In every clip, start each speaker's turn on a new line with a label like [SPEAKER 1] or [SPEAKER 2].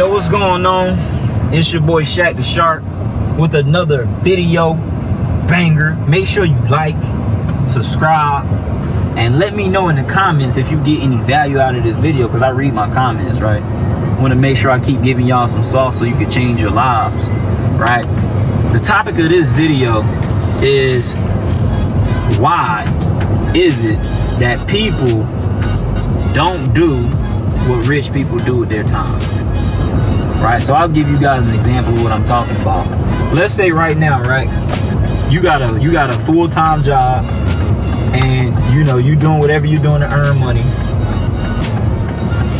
[SPEAKER 1] Yo, what's going on? It's your boy Shaqq the Shark with another video banger. Make sure you like, subscribe, and let me know in the comments if you get any value out of this video because I read my comments, right? I want to make sure I keep giving y'all some sauce so you can change your lives, right? The topic of this video is why is it that people don't do what rich people do with their time? Right? So I'll give you guys an example of what I'm talking about. Let's say right now, right? You got a you got a full-time job and you know you're doing whatever you're doing to earn money.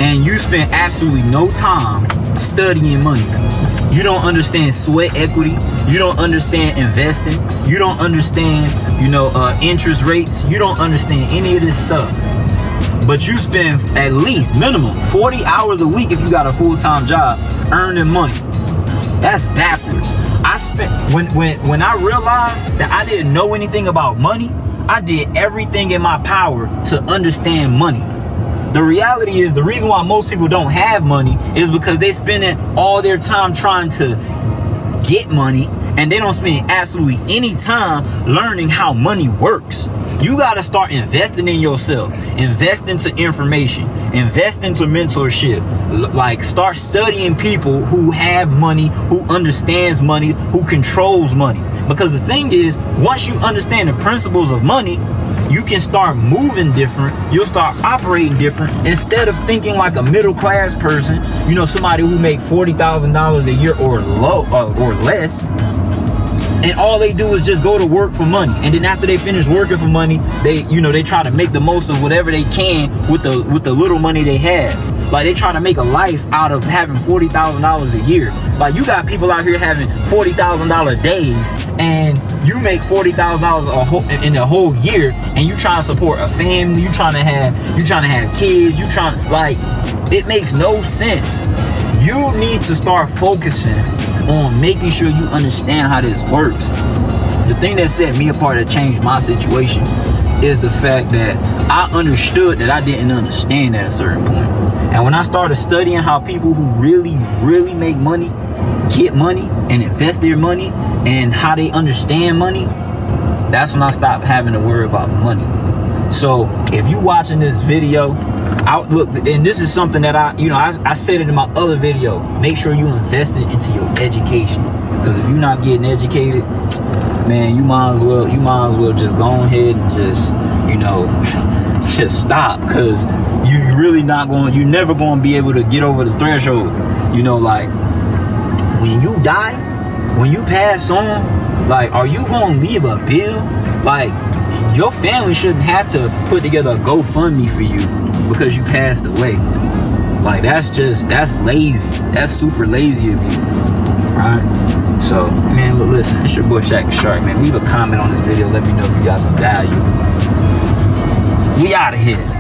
[SPEAKER 1] And you spend absolutely no time studying money. You don't understand sweat equity. You don't understand investing. You don't understand, you know, uh, interest rates. You don't understand any of this stuff. But you spend at least minimum 40 hours a week if you got a full-time job earning money. That's backwards. I spent when when when I realized that I didn't know anything about money, I did everything in my power to understand money. The reality is the reason why most people don't have money is because they spending all their time trying to get money and they don't spend absolutely any time learning how money works. You got to start investing in yourself, invest into information, invest into mentorship. Like start studying people who have money, who understands money, who controls money. Because the thing is, once you understand the principles of money, you can start moving different. You'll start operating different instead of thinking like a middle class person. You know, somebody who make forty thousand dollars a year or low uh, or less and all they do is just go to work for money. And then after they finish working for money they you know they try to make the most of whatever they can with the with the little money they have. Like they try to make a life out of having forty thousand dollars a year. Like you got people out here having forty thousand dollar days and you make forty thousand dollars in a whole year and you trying to support a family you trying to have you trying to have kids you trying like it makes no sense. You need to start focusing on making sure you understand how this works. The thing that set me apart that changed my situation is the fact that I understood that I didn't understand at a certain point. And when I started studying how people who really, really make money get money and invest their money and how they understand money, that's when I stopped having to worry about money. So if you watching this video outlook and this is something that i you know I, I said it in my other video. Make sure you invest it into your education. Because if you're not getting educated man you might as well you might as well just go ahead and just you know just stop. Because you're really not going you're never going to be able to get over the threshold. You know like when you die when you pass on like are you going to leave a bill? Like your family shouldn't have to put together a GoFundMe for you because you passed away. Like that's just that's lazy. That's super lazy of you. Right? So man, look, listen, it's your boy Shaqq Shark, man. Leave a comment on this video. Let me know if you got some value. We out of here.